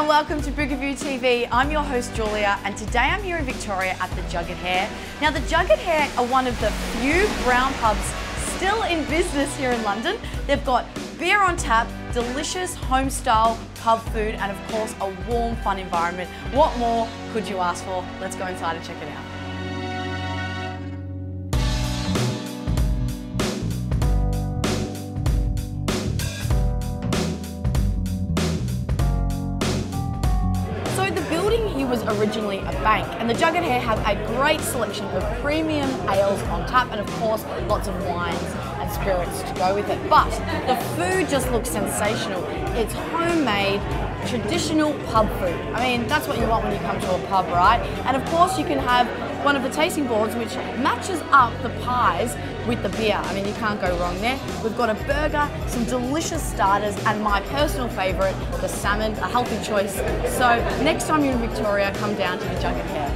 and welcome to Big Review TV. I'm your host Julia and today I'm here in Victoria at the Jugged Hare. Now the Jugged Hare are one of the few brown pubs still in business here in London. They've got beer on tap, delicious home style pub food and of course a warm fun environment. What more could you ask for? Let's go inside and check it out. Building here was originally a bank and the Jugged Hare have a great selection of premium ales on tap and of course lots of wines and spirits to go with it. But the food just looks sensational. It's homemade, traditional pub food. I mean, that's what you want when you come to a pub, right? And of course you can have one of the tasting boards which matches up the pies with the beer. I mean, you can't go wrong there. We've got a burger, some delicious starters, and my personal favourite, the salmon, a healthy choice. So next time you're in Victoria, come down to the Jugged Hare.